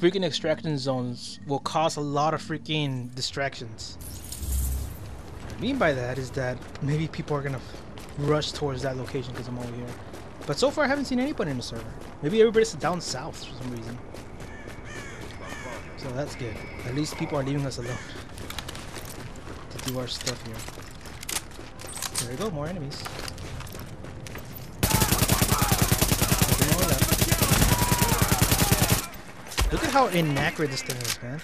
freaking extraction zones will cause a lot of freaking distractions. What I mean by that is that maybe people are gonna rush towards that location because I'm over here. But so far I haven't seen anybody in the server. Maybe everybody's down south for some reason. So that's good. At least people are leaving us alone to do our stuff here. There we go, more enemies. Look at how inaccurate this thing is, man.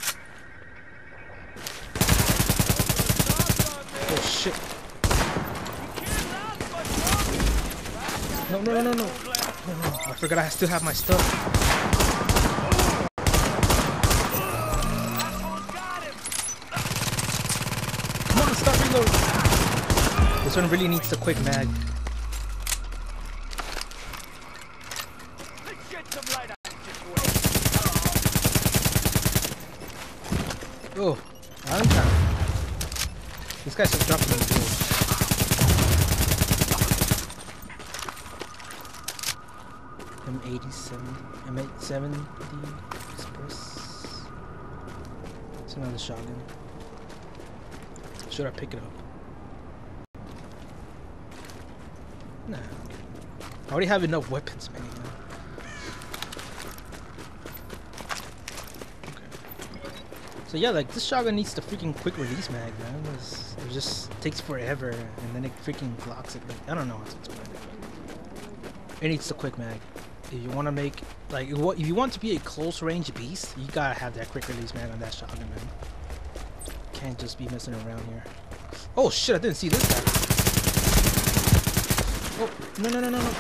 Oh shit. No, no, no, no, no. I forgot I still have my stuff. Come on, stop reloading. This one really needs a quick mag. Oh, I'm This guy's just dropping me. M87, M870 Express. It's another shotgun. Should I pick it up? Nah. I already have enough weapons, man. You know? So yeah, like this shotgun needs the freaking quick release mag, man. It just takes forever, and then it freaking blocks it. Like I don't know how to explain it. It needs the quick mag. If you want to make like if you want to be a close range beast, you gotta have that quick release mag on that shotgun, man. Can't just be messing around here. Oh shit! I didn't see this guy. Oh no no no no no!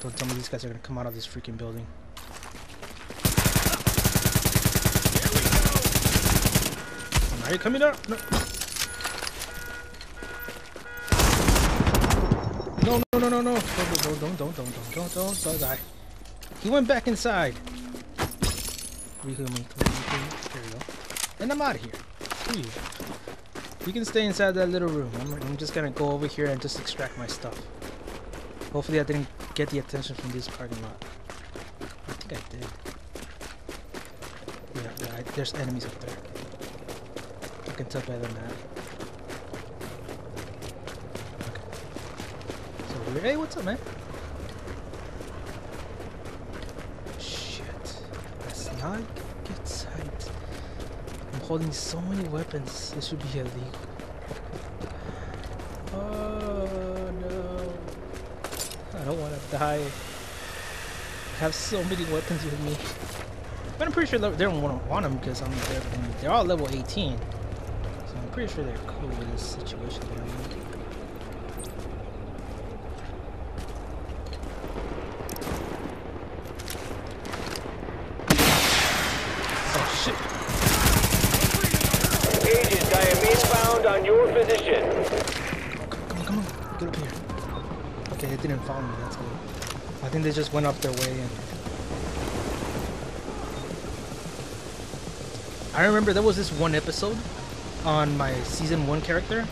Don't tell me these guys are gonna come out of this freaking building. Are you coming up? No. No, no, no, no, no. Don't, don't, don't, don't, don't, don't, don't, don't, don't die. He went back inside. Reheal me. There we go. And I'm out of here. Screw you. You can stay inside that little room. I'm, I'm just gonna go over here and just extract my stuff. Hopefully I didn't get the attention from this parking lot. I think I did. Yeah, yeah I, there's enemies up there can tell better than that. Hey, what's up, man? Shit, that's not good sight. I'm holding so many weapons. This should be illegal. Oh no! I don't want to die. I have so many weapons with me. But I'm pretty sure they don't want, want them because I'm they're all level 18 pretty sure they're cool with this situation they're in. Oh shit! Agent, I am inbound on your position. Come on, come on, come on. Get up here. Okay, they didn't follow me, that's good. I think they just went up their way and... I remember there was this one episode on my season one character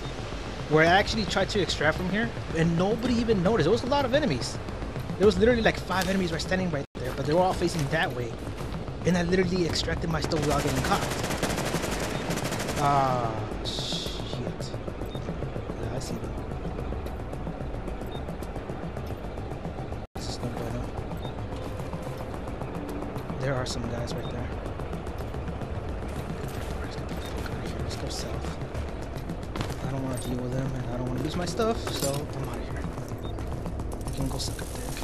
where I actually tried to extract from here and nobody even noticed. There was a lot of enemies. There was literally like five enemies right standing right there, but they were all facing that way. And I literally extracted my stuff without getting caught. Ah, shit. Yeah, I see them. There are some guys right there. I don't want to lose my stuff, so I'm out of here. I can go suck a dick.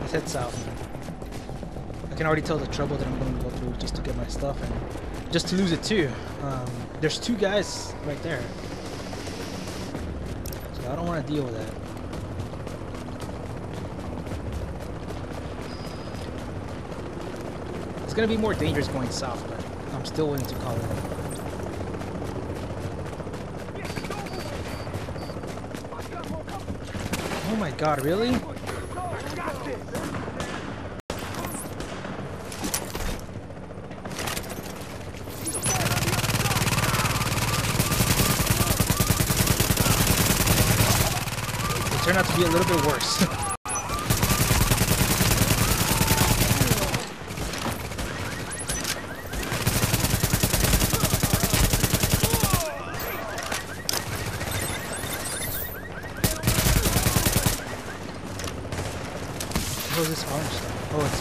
Let's head south. I can already tell the trouble that I'm going to go through just to get my stuff, and just to lose it too. Um, there's two guys right there. So I don't want to deal with that. It's gonna be more dangerous going south, but I'm still willing to call it. My god, really? It turned out to be a little bit worse. What is this orange stuff? Oh, it's.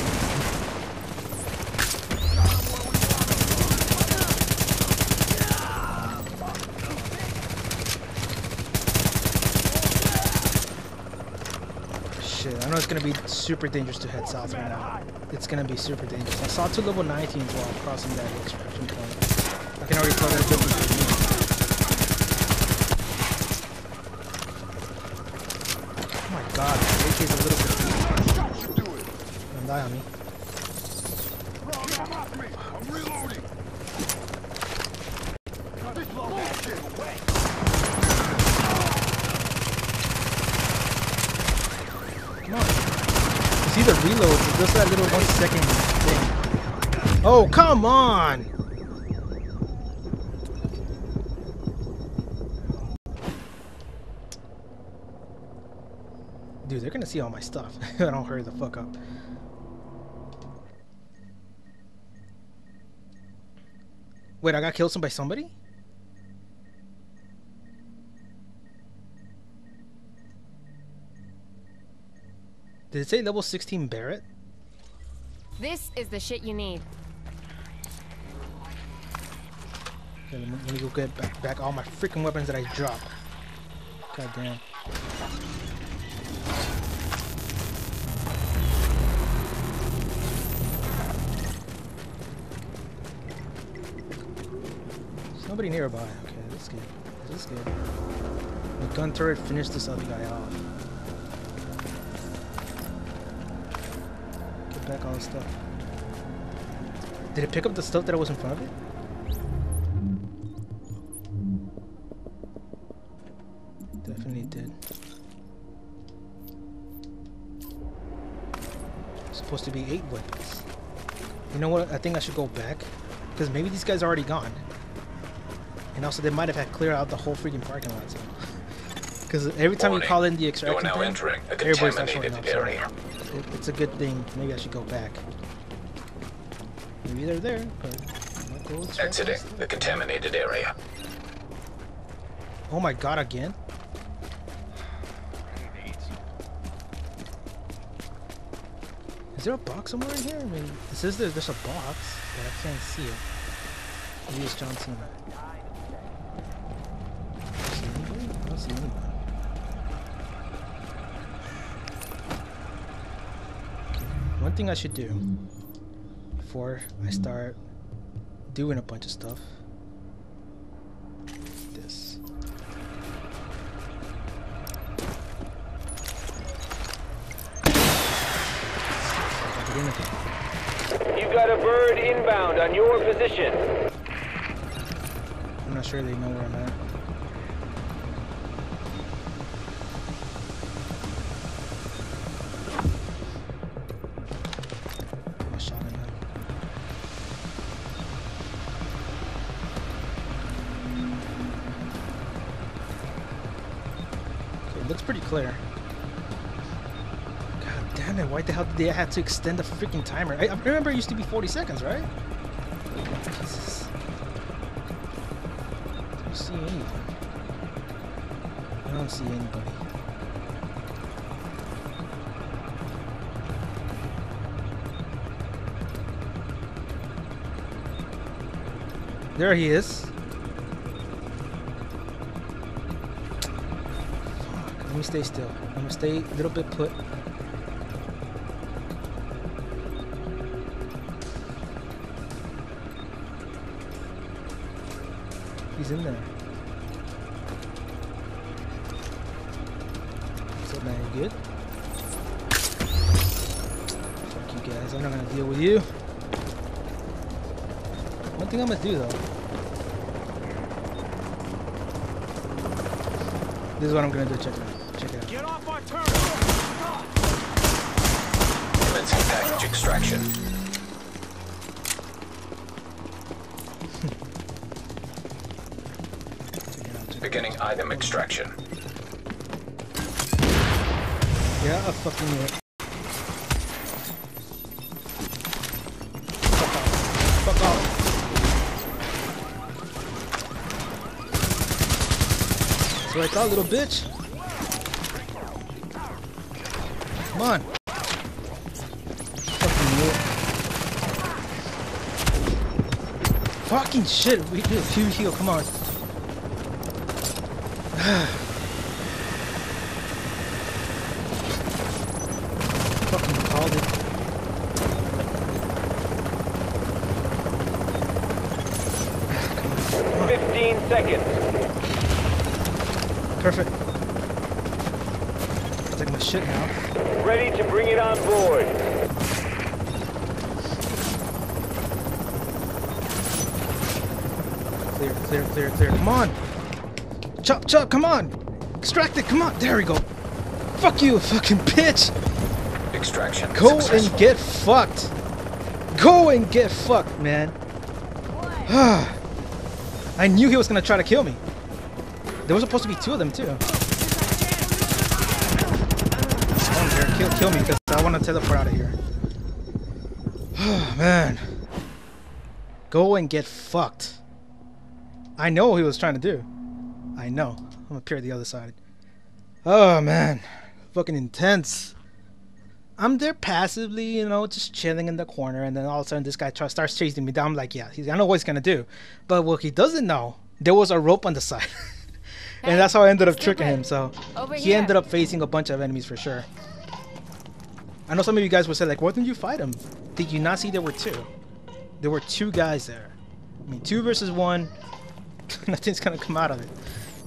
Shit, I know it's gonna be super dangerous to head south right now. It's gonna be super dangerous. I saw two level 19s while crossing that extraction point. I can already tell they're looking for me. Oh my god, the AK is a little bit. Don't die on me. Come on. It's either reloads or just that little one second thing. Oh, come on! Dude, they're gonna see all my stuff. I don't hurry the fuck up. Wait, I got killed by somebody? Did it say level 16 Barrett? This is the shit you need. Okay, let, me, let me go get back, back all my freaking weapons that I dropped. God damn. There's nobody nearby. Okay, that's good. That's good. The gun turret finished this other guy off. Back all the stuff. Did it pick up the stuff that I was in front of it? Definitely did. Supposed to be eight weapons. You know what? I think I should go back. Because maybe these guys are already gone. And also, they might have had clear out the whole freaking parking lot. Because every time you call in the extraction now thing, entering a everybody's not showing up. So area. It, it's a good thing. Maybe I should go back. Maybe they're there, but I'm not go extract Exiting the contaminated area. Oh my god, again? Is there a box somewhere in here? I mean, it says there, there's a box, but I can't see it. Maybe it's John Cena. See anybody? I don't see anybody. Okay, Thing I should do before I start doing a bunch of stuff. This. Get in again. You got a bird inbound on your position. I'm not sure they know where I'm at. Clear. God damn it, why the hell did they have to extend the freaking timer? I, I remember it used to be 40 seconds, right? Jesus. don't see anything. I don't see anybody. There he is. Let me stay still. I'm gonna stay a little bit put. He's in there. Up, man? You good? Fuck you guys. I'm not gonna deal with you. One thing I'm gonna do though. This is what I'm gonna do. Check it out. Check. Get off our turf! Commencing package extraction. Check it out. Check it Beginning item extraction. Yeah, I fucking knew it. Fuck off. Fuck off. That's what I thought, little bitch. Come on. Fucking shit, we do a few heal, come on. Fucking called it. Fifteen seconds. Clear, clear, clear, clear. Come on. Chop, chop, come on. Extract it, come on. There we go. Fuck you, fucking bitch. Extraction Go successful. and get fucked. Go and get fucked, man. I knew he was gonna try to kill me. There was supposed to be two of them too. Don't. Kill, kill me because I want to teleport out of here. Oh man. Go and get fucked. I know what he was trying to do. I know. I'm gonna appear the other side. Oh man. Fucking intense. I'm there passively, you know, just chilling in the corner, and then all of a sudden this guy tries, starts chasing me down. I'm like, yeah, he's, I know what he's gonna do, but what he doesn't know, there was a rope on the side, and Hey, that's how I ended up tricking him. So Over he here. ended up facing a bunch of enemies for sure. I know some of you guys would say like, why didn't you fight him? Did you not see there were two? There were two guys there. I mean, two versus one. Nothing's gonna come out of it.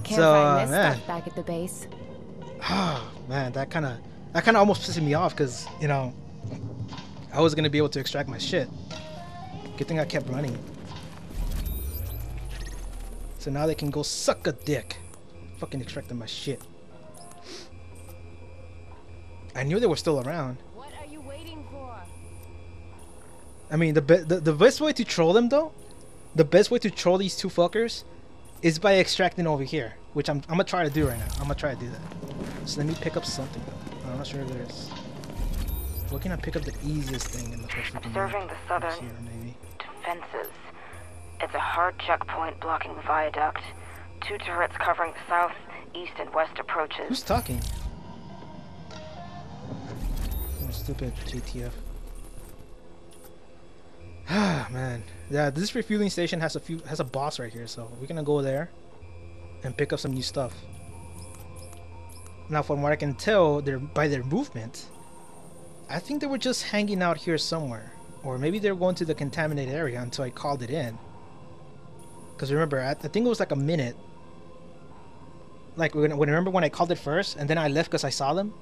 Can't so, find uh, this man. stuff back at the base. Oh man, that kind of that kind of almost pissed me off because you know I was gonna be able to extract my shit. Good thing I kept running. So now they can go suck a dick. Fucking extracting my shit. I knew they were still around. What are you waiting for? I mean, the, be- the the best way to troll them though, the best way to troll these two fuckers, is by extracting over here, which I'm I'm gonna try to do right now. I'm gonna try to do that. So let me pick up something. I'm not sure if there's. What can I pick up the easiest thing in the freaking Observing the southern Here, maybe. defenses. It's a hard checkpoint blocking the viaduct. Two turrets covering the south, east, and west approaches. Who's talking? Oh, stupid JTF. Ah man, yeah. This refueling station has a few has a boss right here, so we're gonna go there and pick up some new stuff. Now, from what I can tell, they're by their movement, I think they were just hanging out here somewhere, or maybe they were going to the contaminated area until I called it in. Because remember, I, I think it was like a minute like when, when remember when I called it first and then I left because I saw them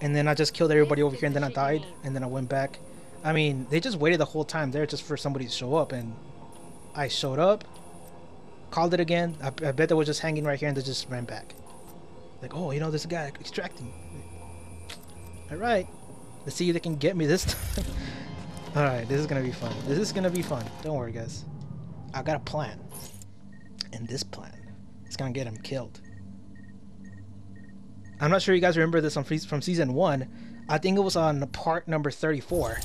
and then I just killed everybody over here and then I died and then I went back I mean they just waited the whole time there just for somebody to show up and I showed up called it again. I, I bet they were just hanging right here and they just ran back. Like oh you know this guy extracting all right. Let's see if they can get me this time. All right this is gonna be fun. This is gonna be fun. Don't worry guys. I got a plan. And this plan is gonna get him killed. I'm not sure you guys remember this on from season one. I think it was on part number 34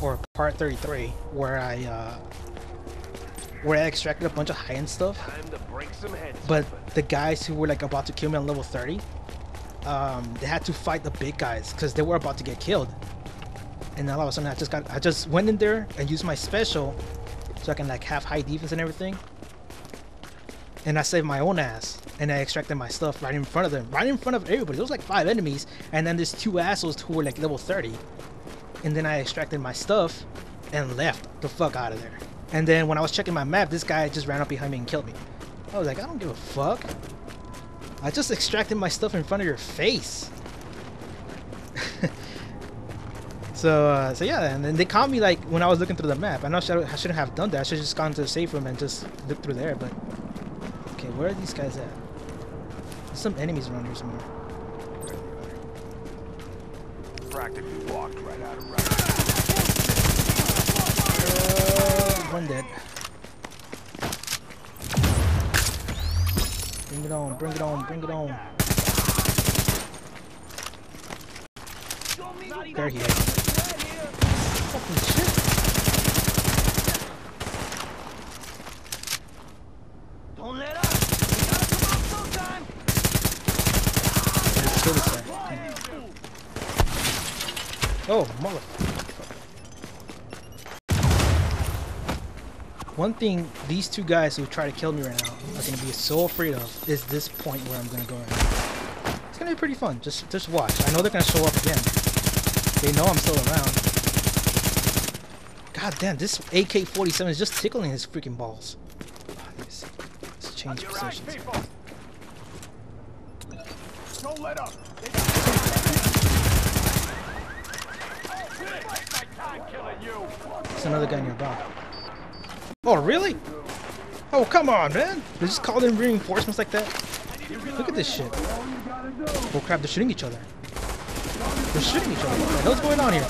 or part 33 where I uh, where I extracted a bunch of high end stuff. Time to break some heads. But the guys who were like about to kill me on level 30, um, they had to fight the big guys because they were about to get killed. And all of a sudden, I just got I just went in there and used my special so I can like have high defense and everything. And I saved my own ass. And I extracted my stuff right in front of them, right in front of everybody. There was like five enemies, and then there's two assholes who were like level 30. And then I extracted my stuff and left the fuck out of there. And then when I was checking my map, this guy just ran up behind me and killed me. I was like, I don't give a fuck. I just extracted my stuff in front of your face. so, uh, so yeah, and then they caught me like when I was looking through the map. I know I should- I shouldn't have done that. I should have just gone to the safe room and just looked through there. But okay, where are these guys at? There's some enemies around here somewhere. Practically walked right out of Uh, one dead. Bring it on, bring it on, bring it on. There he is. Fucking shit. Don't let up. We gotta come out sometime. Let's kill this guy. Come on. Oh, mother. one thing these two guys who try to kill me right now are gonna be so afraid of is this point where I'm gonna go right now. It's gonna be pretty fun. Just just watch. I know they're gonna show up again. They know I'm still around. God damn, this AK-47 is just tickling his freaking balls. Let me see. Let's change You're right, positions. Don't let up. They got my There's another guy nearby. Oh, really? Oh, come on, man. They just called in reinforcements like that? Look at this shit. Oh, crap, they're shooting each other. They're shooting each other. What the hell's going on here?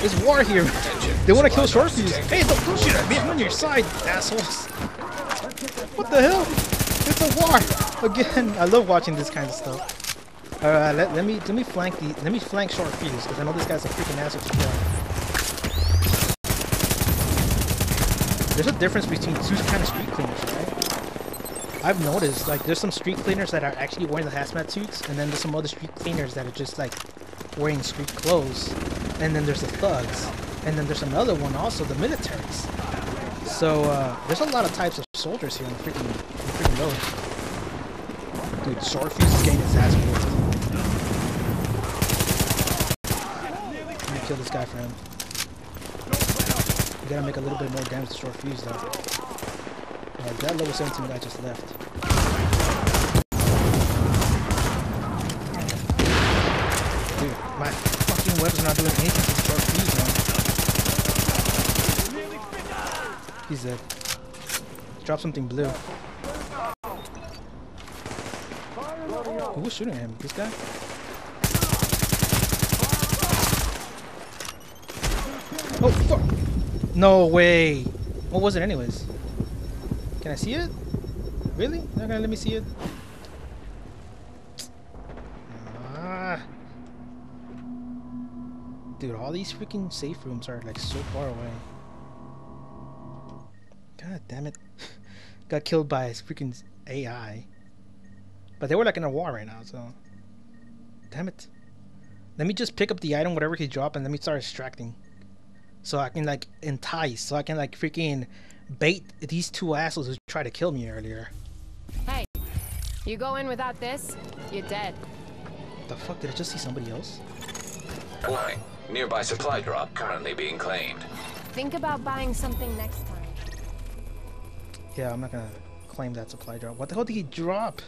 There's war here. They want to kill short fuse. Hey, don't, don't shoot at me. I'm on your side, assholes. What the hell? It's a war. Again, I love watching this kind of stuff. Alright, let, let me let me flank the let me flank short fuse because I know this guy's a freaking asshole to kill. There's a difference between two kind of street cleaners, right? I've noticed like there's some street cleaners that are actually wearing the hazmat suits, and then there's some other street cleaners that are just like wearing street clothes, and then there's the thugs, and then there's another one also the militaries. So uh, there's a lot of types of soldiers here on the freaking, on the freaking road. Dude, short fuse is getting his ass whooped. Kill this guy for him. You gotta make a little bit more damage to short fuse though. Alright, that level 17 guy just left. Dude, my fucking weapon's not doing anything to short fuse. He's dead. Drop something blue. Who was shooting him? This guy? Oh, fuck! No way! What was it anyways? Can I see it? Really? Not gonna let me see it? Ah. Dude, all these freaking safe rooms are like so far away. God damn it. Got killed by freaking AI. But they were like in a war right now, so. Damn it. Let me just pick up the item, whatever he dropped, and let me start extracting. So I can like entice, so I can like freaking bait these two assholes who tried to kill me earlier. Hey, you go in without this, you're dead. The fuck, did I just see somebody else? Warning. Nearby supply drop currently being claimed. Think about buying something next time. Yeah, I'm not gonna claim that supply drop. What the hell did he drop?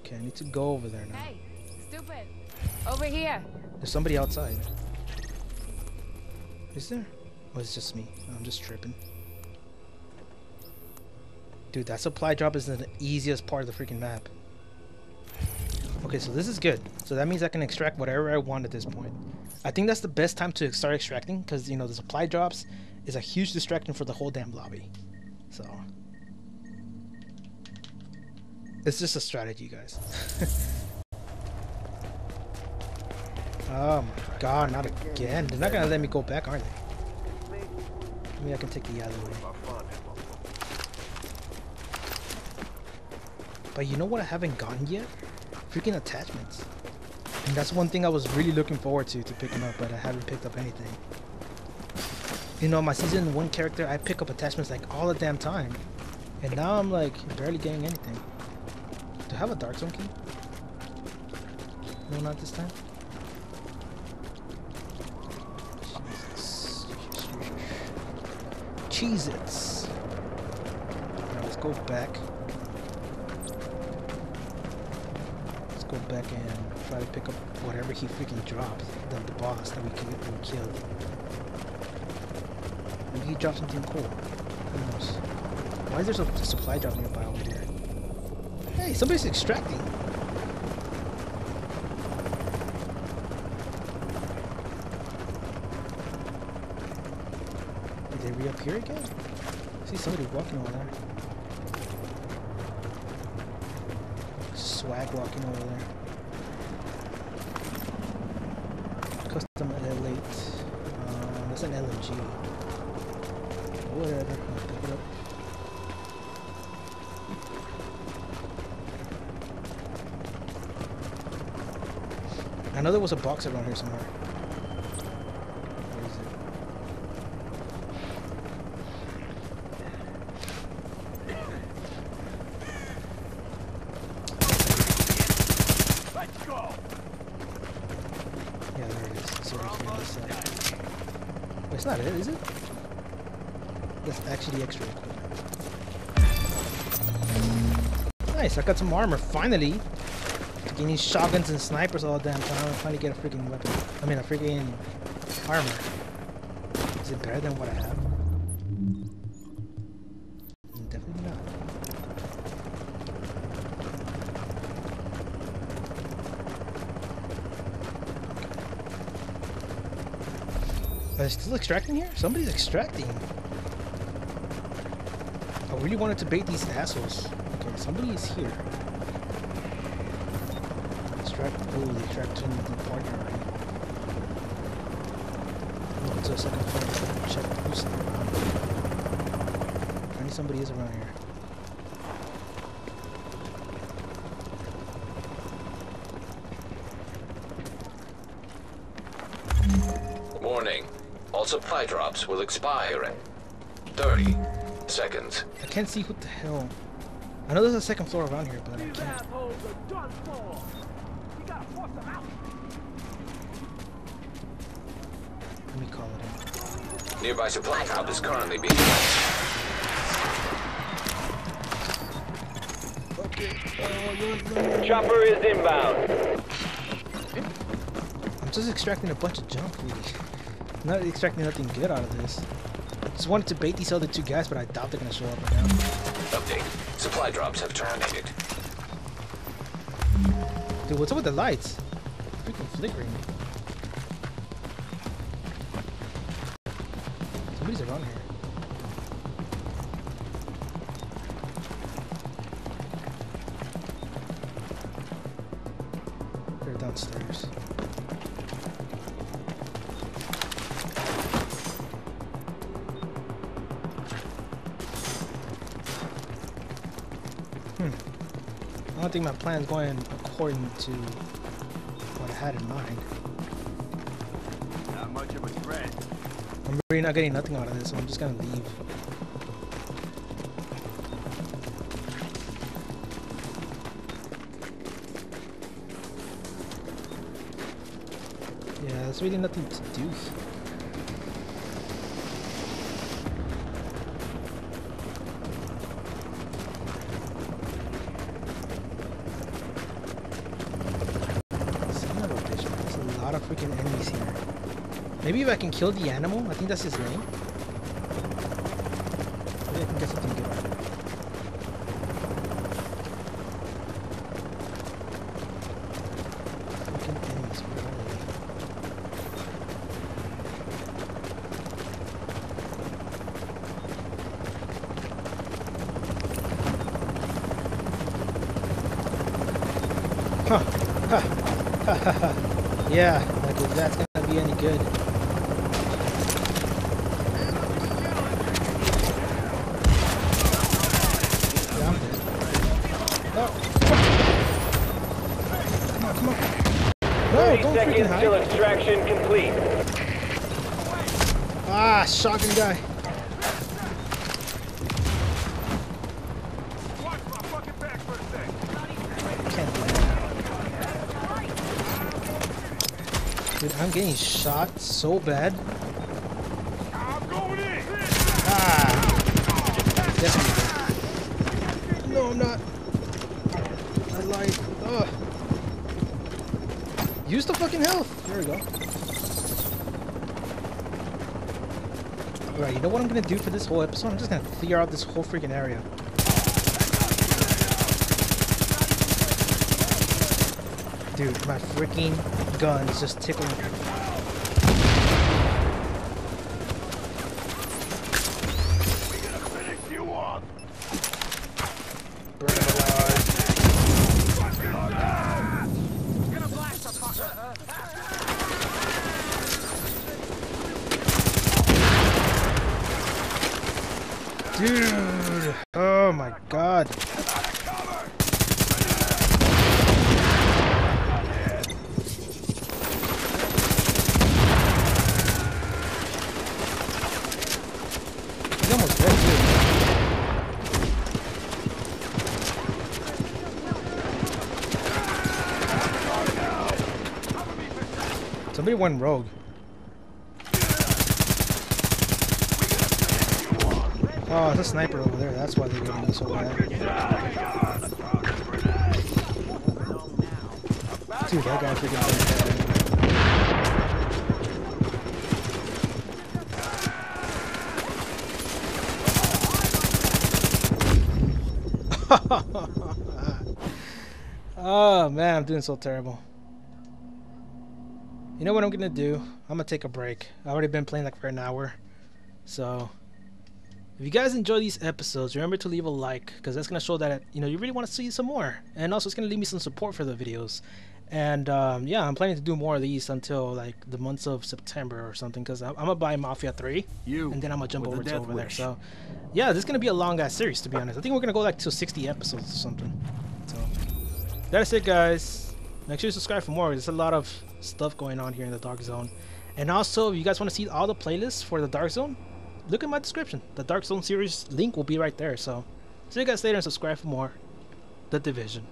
Okay, I need to go over there now. Hey, stupid. Over here. There's somebody outside. Is there? Oh, it's just me. I'm just tripping. Dude, that supply drop is the easiest part of the freaking map. Okay, so this is good. So that means I can extract whatever I want at this point. I think that's the best time to start extracting because, you know, the supply drops is a huge distraction for the whole damn lobby. So. It's just a strategy, guys. oh my god, not again. They're not gonna let me go back, are they? I mean, I can take the other way. But you know what I haven't gotten yet? Freaking attachments. And that's one thing I was really looking forward to, to picking up, but I haven't picked up anything. You know, my season 1 character, I pick up attachments like all the damn time. And now I'm like barely getting anything. Do I have a Dark Zone key? No, not this time. Jesus. Cheez-Its. Alright, let's go back. Let's go back and try to pick up whatever he freaking dropped. The, the boss that we, ki- that we killed. Maybe he dropped something cool. Who knows? Why is there a supply drop nearby over here? Hey, somebody's extracting. Re-up here again? I see somebody walking over there. Swag walking over there. Custom L8. Uh, that's an LMG. Whatever. Pick it up. I know there was a box around here somewhere. Where is it? Yeah, there it is. It's over here on this side. Wait, it's not it, is it? That's actually extra equipment. Nice, I got some armor, finally! Getting these shotguns and snipers all damn time. I'm finally get a freaking weapon. I mean, a freaking armor. Is it better than what I have? Definitely not. Are they still extracting here? Somebody's extracting. I really wanted to bait these assholes. Somebody is here. Extract. Oh, the extraction departed already. Look to a second floor. Check who's around. Apparently somebody is around here. Warning. All supply drops will expire in 30 seconds. I can't see what the hell. I know there's a second floor around here, but I can't. assholes are done for. You gotta force them out. Let me call it in. Nearby supply drop is currently being launched. Chopper is inbound. I'm just extracting a bunch of junk, really. I'm not extracting nothing good out of this. Just wanted to bait these other two guys, but I doubt they're gonna show up right now. Update. Supply drops have terminated. Dude, what's up with the lights? Freaking flickering. I don't think my plan's going according to what I had in mind. Not much of a threat. I'm really not getting nothing out of this, so I'm just gonna leave. Yeah, there's really nothing to do. Son kill the animal, I think that's his name. I something good. Yeah, like that's gonna be any good. Yeah, I'm dead. Oh, fuck. Come on, come on. No, don't freaking hide. extraction complete. Ah, shotgun guy. Watch my fucking back for a sec. Can't do that. Dude, I'm getting shot so bad. I'm going in. Ah! Definitely. No, I'm not. I lied. Ugh. Use the fucking health. There we go. Alright, you know what I'm gonna do for this whole episode? I'm just gonna clear out this whole freaking area. Dude, my freaking gun is just tickling. Dude! Oh my god. He's almost dead too. Somebody went rogue. Oh, it's a sniper over there. That's why they're getting so bad. Dude, that guy freaking. oh man, I'm doing so terrible. You know what I'm gonna do? I'm gonna take a break. I've already been playing like for an hour. So if you guys enjoy these episodes, remember to leave a like because that's gonna show that you know you really want to see some more, and also it's gonna leave me some support for the videos. And um, yeah, I'm planning to do more of these until like the months of September or something because I'm, I'm gonna buy Mafia 3 You and then I'm gonna jump over to over there. So yeah, this is gonna be a long ass series to be honest. I think we're gonna go like to 60 episodes or something. So that's it, guys. Make sure you subscribe for more. There's a lot of stuff going on here in the Dark Zone. And also, if you guys want to see all the playlists for the Dark Zone, look at my description. The Dark Zone series link will be right there. So see you guys later and subscribe for more. The Division.